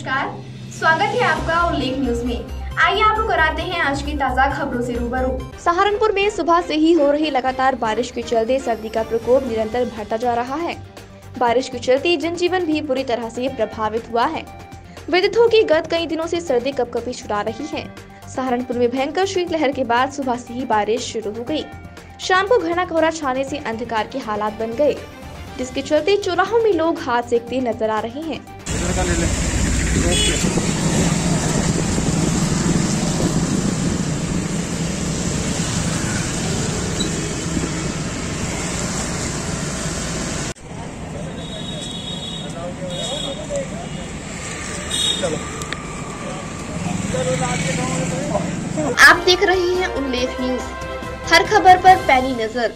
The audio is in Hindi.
नमस्कार। स्वागत है आपका उल्लेख न्यूज़ में। आइए आपको कराते हैं आज की ताज़ा खबरों से रूबरू। सहारनपुर में सुबह से ही हो रही लगातार बारिश के चलते सर्दी का प्रकोप निरंतर बढ़ता जा रहा है। बारिश के चलते जनजीवन भी बुरी तरह से प्रभावित हुआ है। विद्युतों की गत कई दिनों से सर्दी कपकपी छुड़ा रही है। सहारनपुर में भयंकर शीतलहर के बाद सुबह से ही बारिश शुरू हो गई। शाम को घना कोहरा छाने से अंधकार के हालात बन गए। जिसके चलते चौराहों में लोग हाथ सेकते नज़र आ रहे हैं। आप देख रहे हैं उल्लेख न्यूज़ हर खबर पर पैनी नज़र।